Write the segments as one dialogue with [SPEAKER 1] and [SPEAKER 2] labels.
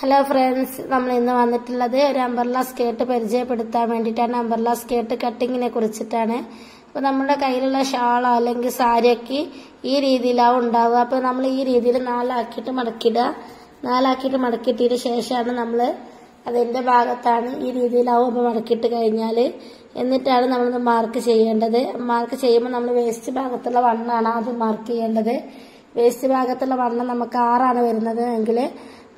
[SPEAKER 1] Hello friends നമ്മൾ ഇന്ന് വന്നിട്ടുള്ളത് ഒരു അംബർല സ്കേർട്ട് പരിചയപ്പെടുത്താൻ വേണ്ടിയിട്ടാണ്. അംബർല സ്കേർട്ട് കട്ടിങ്ങിനെ കുറിച്ചിട്ടാണ്. അപ്പോൾ നമ്മുടെ കയ്യിലുള്ള ഷാളോ അല്ലെങ്കിൽ സാരിയൊക്കെ ഈ രീതിയിലാവും ഉണ്ടാവുക. അപ്പോൾ നമ്മൾ ഈ രീതിയിൽ നാലാക്കിയിട്ട് മടക്കിയിടുക. നാലാക്കിയിട്ട് മടക്കിയിട്ടതിന് ശേഷമാണ് നമ്മൾ അതിന്റെ ഭാഗത്താണ് ഈ രീതിയിലാവും അപ്പോൾ മടക്കിയിട്ട് കഴിഞ്ഞാൽ എന്നിട്ടാണ് നമ്മൾ മാർക്ക് ചെയ്യേണ്ടത്. മാർക്ക് ചെയ്യുമ്പോൾ നമ്മൾ വേസ്റ്റ് ഭാഗത്തുള്ള വണ്ണാണ് ആദ്യം മാർക്ക് ചെയ്യേണ്ടത്. വേസ്റ്റ് ഭാഗത്തുള്ള വണ്ണം നമുക്ക് ആറാണ് വരുന്നത് എങ്കിൽ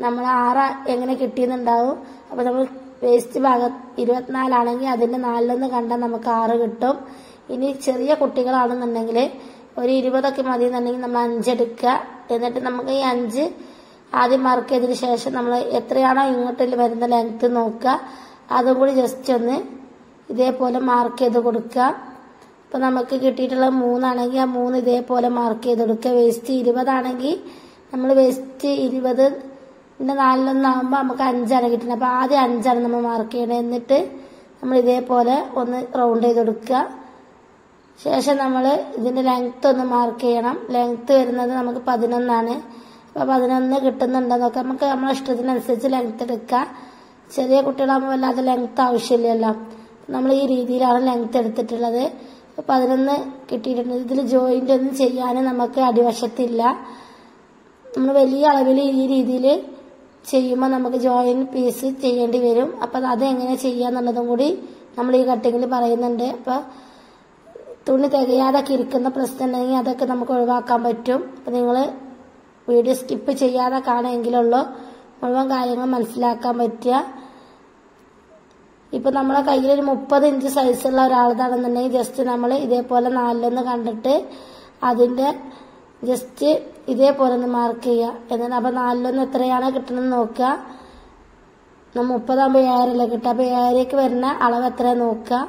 [SPEAKER 1] നമ്മൾ ആറ് എങ്ങനെ കിട്ടിയെന്നുണ്ടാവും. അപ്പോൾ നമ്മൾ വേസ്റ്റ് ഭാഗം ഇരുപത്തിനാലാണെങ്കിൽ അതിന്റെ നാലിലൊന്ന് കണ്ടാൽ നമുക്ക് ആറ് കിട്ടും. ഇനി ചെറിയ കുട്ടികളാണെന്നുണ്ടെങ്കിൽ ഒരു ഇരുപതൊക്കെ മതി എന്നുണ്ടെങ്കിൽ നമ്മൾ അഞ്ചെടുക്കുക എന്നിട്ട് നമുക്ക് ഈ അഞ്ച് ആദ്യം മാർക്ക് ചെയ്തതിന് ശേഷം നമ്മൾ എത്രയാണോ ഇങ്ങോട്ടിൽ വരുന്ന ലെങ്ത് നോക്കുക. അതും കൂടി ജസ്റ്റ് ഒന്ന് ഇതേപോലെ മാർക്ക് ചെയ്ത് കൊടുക്കുക. ഇപ്പം നമുക്ക് കിട്ടിയിട്ടുള്ള മൂന്നാണെങ്കിൽ ആ മൂന്ന് ഇതേപോലെ മാർക്ക് ചെയ്ത് കൊടുക്കുക. വേസ്റ്റ് ഇരുപതാണെങ്കിൽ നമ്മൾ വേസ്റ്റ് ഇരുപത് പിന്നെ നാലിലൊന്നാകുമ്പോൾ നമുക്ക് അഞ്ചാണ് കിട്ടുന്നത്. അപ്പോൾ ആദ്യം അഞ്ചാണ് നമ്മൾ മാർക്ക് ചെയ്യണത് എന്നിട്ട് നമ്മൾ ഇതേപോലെ ഒന്ന് റൗണ്ട് ചെയ്ത് കൊടുക്കുക. ശേഷം നമ്മൾ ഇതിന്റെ ലെങ്ത്ത് ഒന്ന് മാർക്ക് ചെയ്യണം. ലെങ്ത്ത് വരുന്നത് നമുക്ക് പതിനൊന്നാണ്. അപ്പോൾ പതിനൊന്ന് കിട്ടുന്നുണ്ടെന്നൊക്കെ നമുക്ക് നമ്മളെ ഇഷ്ടത്തിനനുസരിച്ച് ലെങ്ത്ത് എടുക്കുക. ചെറിയ കുട്ടികളാകുമ്പോൾ വല്ലാതെ ലെങ്ത്ത് ആവശ്യമില്ലല്ലോ. നമ്മൾ ഈ രീതിയിലാണ് ലെങ്ത്ത് എടുത്തിട്ടുള്ളത്. പതിനൊന്ന് കിട്ടിയിട്ടുണ്ട്. ഇതിൽ ജോയിന്റ് ഒന്നും ചെയ്യാൻ നമുക്ക് അടിവശത്തില്ല. നമ്മൾ വലിയ അളവിൽ ഈ രീതിയിൽ ചെയ്യുമ്പോൾ നമുക്ക് ജോയിൻ പീസ് ചെയ്യേണ്ടി വരും. അപ്പം അത് എങ്ങനെ ചെയ്യാന്നുള്ളതും കൂടി നമ്മൾ ഈ കട്ടിങ്ങിൽ പറയുന്നുണ്ട്. അപ്പോൾ തുണി തികയാതൊക്കെ ഇരിക്കുന്ന പ്രശ്നം ഉണ്ടെങ്കിൽ അതൊക്കെ നമുക്ക് ഒഴിവാക്കാൻ പറ്റും. അപ്പം നിങ്ങൾ വീഡിയോ സ്കിപ്പ് ചെയ്യാതെ കാണുമെങ്കിലുള്ളൂ മുഴുവൻ കാര്യങ്ങൾ മനസ്സിലാക്കാൻ പറ്റുക. ഇപ്പം നമ്മളെ കയ്യിൽ ഒരു മുപ്പത് ഇഞ്ച് സൈസുള്ള ഒരാളതാണെന്നുണ്ടെങ്കിൽ ജസ്റ്റ് നമ്മൾ ഇതേപോലെ നാലിലൊന്ന് കണ്ടിട്ട് അതിന്റെ ജസ്റ്റ് ഇതേപോലെ ഒന്ന് മാർക്ക് ചെയ്യുക. എന്നിട്ട് അപ്പം നാലിലൊന്ന് എത്രയാണ് കിട്ടണമെന്ന് നോക്കുക. മുപ്പതാകുമ്പോൾ ഏഴരല്ലേ കിട്ടുക. അപ്പോൾ ഏഴരയ്ക്ക് വരുന്ന അളവ് എത്ര നോക്കുക.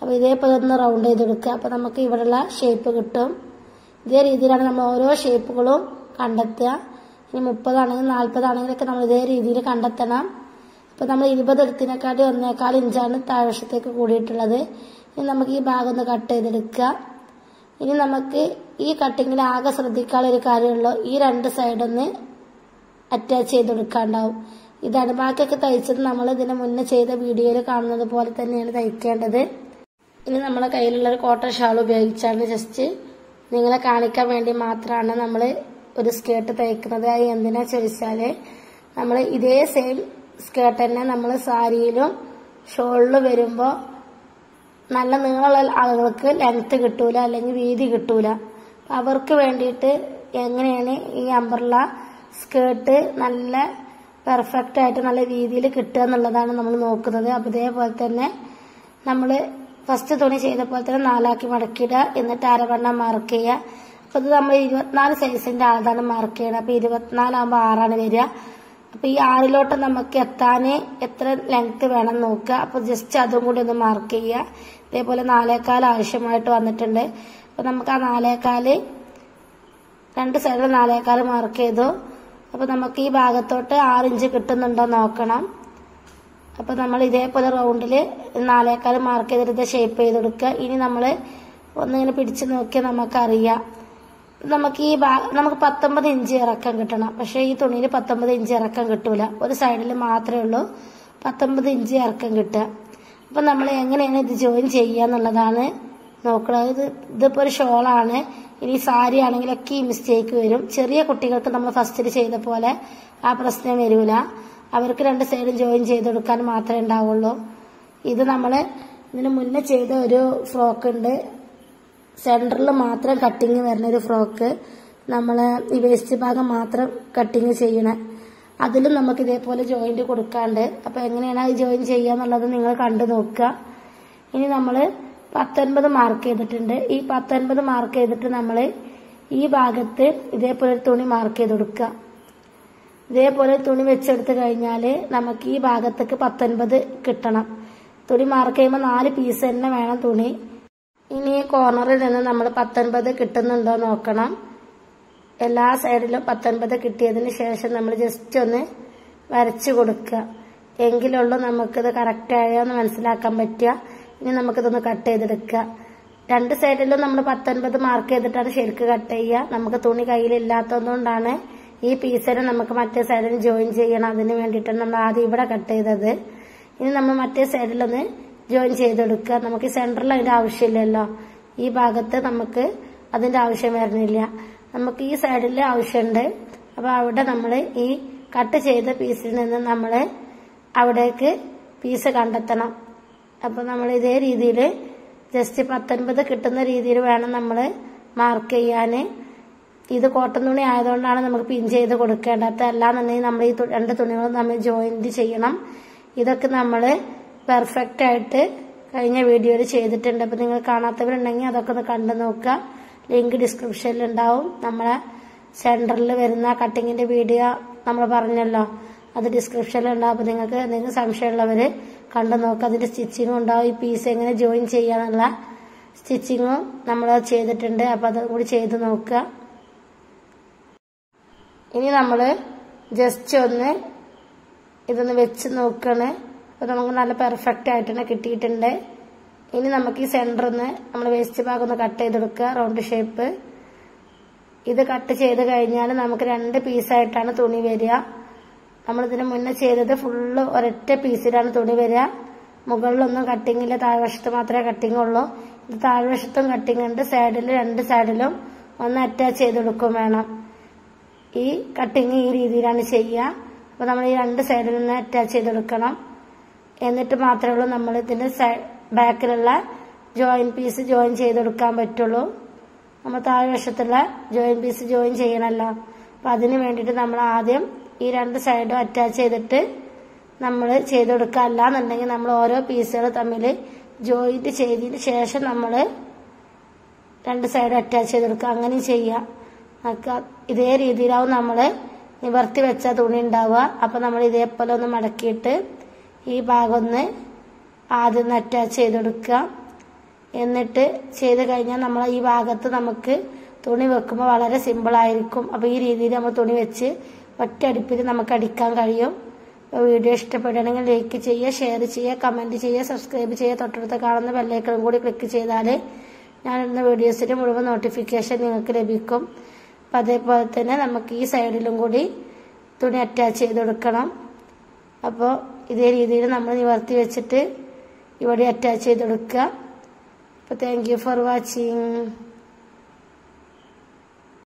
[SPEAKER 1] അപ്പോൾ ഇതേപോലെ ഒന്ന് റൗണ്ട് ചെയ്ത് കൊടുക്കുക അപ്പോൾ നമുക്ക് ഇവിടെയുള്ള ഷേപ്പ് കിട്ടും. ഇതേ രീതിയിലാണ് നമ്മൾ ഓരോ ഷേപ്പുകളും കണ്ടെത്തുക. ഇനി മുപ്പതാണെങ്കിലും നാൽപ്പതാണെങ്കിലൊക്കെ നമ്മൾ ഇതേ രീതിയിൽ കണ്ടെത്തണം. അപ്പോൾ നമ്മൾ ഇരുപത് എടുത്തിനെക്കാട്ടി ഒന്നേക്കാൾ ഇഞ്ചാണ് താഴ്വശത്തേക്ക് കൂടിയിട്ടുള്ളത്. ഇനി നമുക്ക് ഈ ഭാഗം ഒന്ന് കട്ട് ചെയ്തെടുക്കുക. ഇനി നമുക്ക് ഈ കട്ടിങ്ങിൽ ആകെ ശ്രദ്ധിക്കാനുള്ള ഒരു കാര്യമുള്ളൂ. ഈ രണ്ട് സൈഡൊന്ന് അറ്റാച്ച് ചെയ്ത് കൊടുക്കാണ്ടാവും. ഇതാണ്. ബാക്കിയൊക്കെ തയ്ച്ചത് നമ്മൾ ഇതിന് മുന്നേ ചെയ്ത വീഡിയോയിൽ കാണുന്നത് പോലെ തന്നെയാണ് തയ്ക്കേണ്ടത്. ഇനി നമ്മളെ കയ്യിലുള്ള ഒരു കോട്ടൺ ഷാൾ ഉപയോഗിച്ചാണ് ജസ്റ്റ് നിങ്ങളെ കാണിക്കാൻ വേണ്ടി മാത്രമാണ് നമ്മൾ ഒരു സ്കേർട്ട് തയ്ക്കുന്നത്. അത് എന്തിനാ ചോദിച്ചാൽ നമ്മൾ ഇതേ സെയിം സ്കേർട്ട് തന്നെ നമ്മൾ സാരിയിലും ഷോളിലും വരുമ്പോൾ നല്ല നീളമുള്ള ആളുകൾക്ക് ലെങ്ത്ത് കിട്ടൂല അല്ലെങ്കിൽ വീതി കിട്ടൂല. അവർക്ക് വേണ്ടിയിട്ട് എങ്ങനെയാണ് ഈ അമ്പർല സ്കേർട്ട് നല്ല പെർഫെക്റ്റ് ആയിട്ട് നല്ല രീതിയിൽ കിട്ടുക എന്നുള്ളതാണ് നമ്മൾ നോക്കുന്നത്. അപ്പോൾ ഇതേപോലെ തന്നെ നമ്മൾ ഫസ്റ്റ് തുണി ചെയ്ത പോലെ തന്നെ നാലാക്കി മടക്കിയിടുക എന്നിട്ട് അരവണ്ണം മാർക്ക് ചെയ്യുക. അപ്പോൾ ഇത് നമ്മൾ ഇരുപത്തിനാല് സൈസിന്റെ ആളാണ് മാർക്ക് ചെയ്യണം അപ്പോൾ ഇരുപത്തിനാലാകുമ്പോൾ ആറാണ് വരിക. അപ്പോൾ ഈ ആറിലോട്ട് നമുക്ക് എത്താൻ എത്ര ലെങ്ത് വേണം നോക്കുക. അപ്പോൾ ജസ്റ്റ് അതും കൂടി ഒന്ന് മാർക്ക് ചെയ്യുക. ഇതേപോലെ നാലേക്കാൽ ആവശ്യമായിട്ട് വന്നിട്ടുണ്ട്. അപ്പോൾ നമുക്ക് ആ നാലേക്കാൽ രണ്ട് സൈഡിൽ നാലേക്കാൽ മാർക്ക് ചെയ്തു. അപ്പോൾ നമുക്ക് ഈ ഭാഗത്തോട്ട് ആറിഞ്ച് കിട്ടുന്നുണ്ടോ നോക്കണം. അപ്പോൾ നമ്മൾ ഇതേപോലെ റൗണ്ടിൽ നാലേക്കാൽ മാർക്ക് ചെയ്തിട്ട് ഷേപ്പ് ചെയ്ത് കൊടുക്കുക ഇനി നമ്മൾ ഒന്നിങ്ങനെ പിടിച്ച് നോക്കിയാൽ നമുക്കറിയാം. നമുക്ക് ഈ നമുക്ക് പത്തൊമ്പത് ഇഞ്ച് ഇറക്കം കിട്ടണം. പക്ഷേ ഈ തുണിയിൽ പത്തൊമ്പത് ഇഞ്ച് ഇറക്കം കിട്ടൂല. ഒരു സൈഡിൽ മാത്രമേ ഉള്ളൂ. പത്തൊമ്പത് ഇഞ്ച് ഇറക്കം കിട്ടുക. അപ്പം നമ്മൾ എങ്ങനെയാണ് ഇത് ജോയിൻ ചെയ്യുക എന്നുള്ളതാണ് നോക്കുന്നത് ഇത് ഇതിപ്പോൾ ഒരു ഷോളാണ്. ഇനി സാരി ആണെങ്കിലൊക്കെ ഈ മിസ്റ്റേക്ക് വരും. ചെറിയ കുട്ടികൾക്ക് നമ്മൾ ഫസ്റ്റിൽ ചെയ്ത പോലെ ആ പ്രശ്നം വരില്ല അവർക്ക് രണ്ട് സൈഡും ജോയിൻ ചെയ്ത് കൊടുക്കാൻ മാത്രമേ ഉണ്ടാവുള്ളൂ. ഇത് നമ്മൾ ഇതിന് മുന്നേ ചെയ്ത ഒരു ഫ്രോക്ക് ഉണ്ട്. സെന്ററിൽ മാത്രം കട്ടിങ് വരുന്ന ഒരു ഫ്രോക്ക് നമ്മൾ ഈ വേസ്റ്റ് ഭാഗം മാത്രം കട്ടിങ് ചെയ്യണ. അതിലും നമുക്ക് ഇതേപോലെ ജോയിന്റ് കൊടുക്കാണ്ട്. അപ്പോൾ എങ്ങനെയാണ് അത് ജോയിൻ ചെയ്യുക എന്നുള്ളത് നിങ്ങൾ കണ്ടു നോക്കുക. ഇനി നമ്മൾ പത്തൊൻപത് മാർക്ക് ചെയ്തിട്ടുണ്ട്. ഈ പത്തൊൻപത് മാർക്ക് ചെയ്തിട്ട് നമ്മൾ ഈ ഭാഗത്ത് ഇതേപോലെ ഒരു തുണി മാർക്ക് ചെയ്ത് കൊടുക്കുക. ഇതേപോലെ തുണി വെച്ചെടുത്ത് കഴിഞ്ഞാൽ നമുക്ക് ഈ ഭാഗത്തേക്ക് പത്തൊൻപത് കിട്ടണം. തുണി മാർക്ക് ചെയ്യുമ്പോൾ നാല് പീസ് തന്നെ വേണം തുണി. ഇനി ഈ കോർണറിൽ നിന്ന് നമ്മൾ പത്തൊൻപത് കിട്ടുന്നുണ്ടോ നോക്കണം. എല്ലാ സൈഡിലും പത്തൊൻപത് കിട്ടിയതിന് ശേഷം നമ്മൾ ജസ്റ്റ് ഒന്ന് വരച്ചു കൊടുക്കുക. എങ്കിലുള്ളൂ നമുക്കിത് കറക്റ്റായോ എന്ന് മനസ്സിലാക്കാൻ പറ്റുക. ഇനി നമുക്കിതൊന്ന് കട്ട് ചെയ്തെടുക്കുക. രണ്ട് സൈഡിലും നമ്മൾ പത്തൊൻപത് മാർക്ക് ചെയ്തിട്ടാണ് ശരിക്ക് കട്ട് ചെയ്യുക. നമുക്ക് തുണി കയ്യിലില്ലാത്തതുകൊണ്ടാണ് ഈ പീസിനെ നമുക്ക് മറ്റേ സൈഡിൽ ജോയിൻ ചെയ്യണം. അതിന് വേണ്ടിയിട്ടാണ് നമ്മൾ ആദ്യം ഇവിടെ കട്ട് ചെയ്തത്. ഇനി നമ്മൾ മറ്റേ സൈഡിലൊന്ന് ജോയിൻ ചെയ്തെടുക്കുക. നമുക്ക് സെന്ററിൽ അതിന്റെ ആവശ്യമില്ലല്ലോ. ഈ ഭാഗത്ത് നമുക്ക് അതിന്റെ ആവശ്യം വരുന്നില്ല. നമുക്ക് ഈ സൈഡിൽ ആവശ്യമുണ്ട്. അപ്പോൾ അവിടെ നമ്മൾ ഈ കട്ട് ചെയ്ത പീസിൽ നിന്ന് നമ്മൾ അവിടേക്ക് പീസ് കണ്ടെത്തണം. അപ്പൊ നമ്മൾ ഇതേ രീതിയിൽ ജസ്റ്റ് പത്തൊൻപത് കിട്ടുന്ന രീതിയിൽ വേണം നമ്മൾ മാർക്ക് ചെയ്യാന് ഇത് കോട്ടൺ തുണി ആയതുകൊണ്ടാണ് നമുക്ക് പിൻ ചെയ്ത് കൊടുക്കേണ്ടത്. അല്ലാന്നുണ്ടെങ്കിൽ നമ്മൾ ഈ രണ്ട് തുണികളും നമ്മൾ ജോയിന്റ് ചെയ്യണം. ഇതൊക്കെ നമ്മൾ പെർഫെക്റ്റ് ആയിട്ട് കഴിഞ്ഞ വീഡിയോയിൽ ചെയ്തിട്ടുണ്ട്. അപ്പൊ നിങ്ങൾ കാണാത്തവരുണ്ടെങ്കിൽ അതൊക്കെ ഒന്ന് കണ്ടു നോക്കുക. ലിങ്ക് ഡിസ്ക്രിപ്ഷനിൽ ഉണ്ടാവും. നമ്മളെ സെന്ററിൽ വരുന്ന കട്ടിങ്ങിന്റെ വീഡിയോ നമ്മൾ പറഞ്ഞല്ലോ. അത് ഡിസ്ക്രിപ്ഷനിൽ അപ്പോൾ നിങ്ങൾക്ക് എന്തെങ്കിലും സംശയമുള്ളവര് കണ്ടു നോക്കുക അതിന്റെ സ്റ്റിച്ചിങ്ങും ഉണ്ടാവും. ഈ പീസ് എങ്ങനെ ജോയിൻ ചെയ്യാനുള്ള സ്റ്റിച്ചിങ്ങും നമ്മൾ ചെയ്തിട്ടുണ്ട്. അപ്പോൾ അതും കൂടി ചെയ്ത് നോക്കുക. ഇനി നമ്മൾ ജസ്റ്റ് ഒന്ന് ഇതൊന്ന് വെച്ച് നോക്കണ്. അപ്പൊ നമുക്ക് നല്ല പെർഫെക്റ്റ് ആയിട്ട് തന്നെ കിട്ടിയിട്ടുണ്ട്. ഇനി നമുക്ക് ഈ നിന്ന് നമ്മൾ വേസ്റ്റ് ഭാഗം ഒന്ന് കട്ട് ചെയ്തെടുക്കുക. റൗണ്ട് ഷേപ്പ് ഇത് കട്ട് ചെയ്ത് കഴിഞ്ഞാൽ നമുക്ക് രണ്ട് പീസായിട്ടാണ് തുണി വരിക. നമ്മളിതിന് മുന്നേ ചെയ്തത് ഫുള്ള് ഒരൊറ്റ പീസിലാണ് തുണി വരിക. മുകളിലൊന്നും കട്ടിങ് ഇല്ല താഴ്വശത്ത് മാത്രമേ കട്ടിങ് ഉള്ളൂ. ഇത് താഴ്വശത്തും കട്ടിങ് ഉണ്ട് സൈഡിൽ രണ്ട് സൈഡിലും ഒന്ന് അറ്റാച്ച് ചെയ്ത് കൊടുക്കും വേണം. ഈ കട്ടിങ് ഈ രീതിയിലാണ് ചെയ്യുക. അപ്പൊ നമ്മൾ ഈ രണ്ട് സൈഡിൽ നിന്ന് അറ്റാച്ച് ചെയ്ത് കൊടുക്കണം എന്നിട്ട് മാത്രമേ ഉള്ളൂ നമ്മൾ ഇതിന്റെ ബാക്കിലുള്ള ജോയിൻ പീസ് ജോയിൻ ചെയ്ത് കൊടുക്കാൻ പറ്റുള്ളൂ. നമ്മൾ താഴ്വശത്തുള്ള ജോയിൻ പീസ് ജോയിൻ ചെയ്യണല്ലോ. അപ്പൊ അതിന് വേണ്ടിയിട്ട് നമ്മൾ ആദ്യം ഈ രണ്ട് സൈഡും അറ്റാച്ച് ചെയ്തിട്ട് നമ്മൾ ചെയ്ത് കൊടുക്കുക നമ്മൾ ഓരോ പീസുകൾ തമ്മിൽ ജോയിന്റ് ചെയ്തതിന് ശേഷം നമ്മൾ രണ്ട് സൈഡ് അറ്റാച്ച് ചെയ്ത് കൊടുക്കുക അങ്ങനെ നമുക്ക് ഇതേ രീതിയിലാവും നമ്മൾ നിവർത്തി വെച്ച തുണി ഉണ്ടാവുക. അപ്പം നമ്മൾ ഇതേപോലെ ഒന്ന് മടക്കിയിട്ട് ഈ ഭാഗം ഒന്ന് ആദ്യം ഒന്ന് അറ്റാച്ച് ചെയ്ത് കൊടുക്കുക എന്നിട്ട് ചെയ്ത് കഴിഞ്ഞാൽ നമ്മൾ ഈ ഭാഗത്ത് നമുക്ക് തുണി വെക്കുമ്പോൾ വളരെ സിമ്പിൾ ആയിരിക്കും. അപ്പൊ ഈ രീതിയിൽ നമ്മൾ തുണി വെച്ച് ഒറ്റ അടുപ്പിൽ നമുക്ക് അടിക്കാൻ കഴിയും. വീഡിയോ ഇഷ്ടപ്പെടുകയാണെങ്കിൽ ലൈക്ക് ചെയ്യുക ഷെയർ ചെയ്യുക കമന്റ് ചെയ്യുക സബ്സ്ക്രൈബ് ചെയ്യുക. തൊട്ടടുത്ത് കാണുന്ന ബെല്ലൈക്കണും കൂടി ക്ലിക്ക് ചെയ്താൽ ഞാനിടുന്ന വീഡിയോസിന് മുഴുവൻ നോട്ടിഫിക്കേഷൻ നിങ്ങൾക്ക് ലഭിക്കും. അപ്പം അതേപോലെ തന്നെ നമുക്ക് ഈ സൈഡിലും കൂടി തുണി അറ്റാച്ച് ചെയ്ത് കൊടുക്കണം. അപ്പോൾ ഇതേ രീതിയിൽ നമ്മൾ നിവർത്തി വെച്ചിട്ട് ഇവിടെ അറ്റാച്ച് ചെയ്ത് കൊടുക്കുക. അപ്പോൾ താങ്ക് ഫോർ വാച്ചിങ്